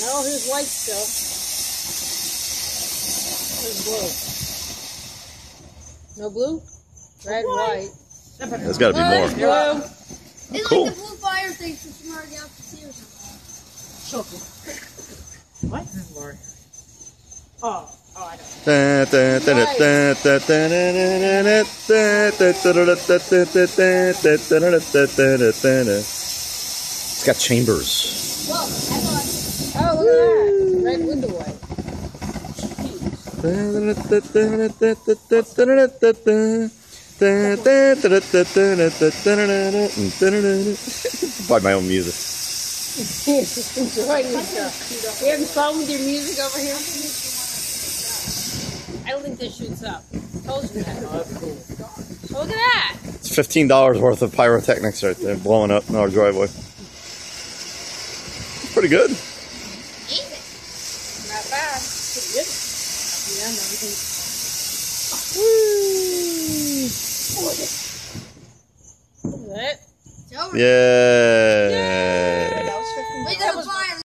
No, here's white still. Where's blue? No blue? Red, white. There's got to be more. Blue. It's Cool. like the blue fire thing from Smart Galaxy or something. What? Lord. Oh, oh, I know. It's got chambers. Whoa, I thought. Oh, look By my own music. He's just enjoying himself. You having fun with your music over here? I don't think this shoots up. Told you that. Look at that. It's fifteen dollars worth of pyrotechnics right there blowing up in our driveway. Pretty good. Easy. Not bad. Pretty good. Yeah, and everything. Look at that. It's over. Yeah.